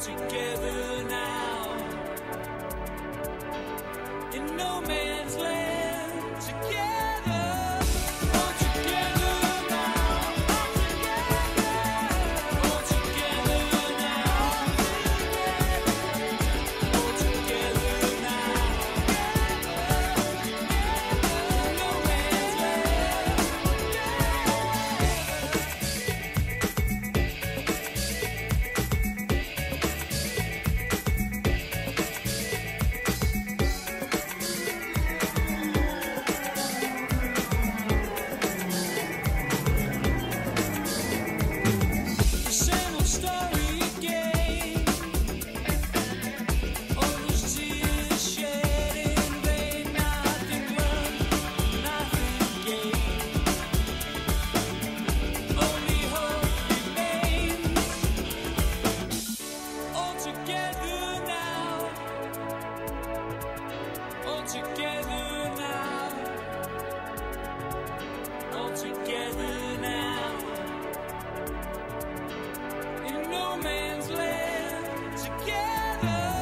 together now. No man. love.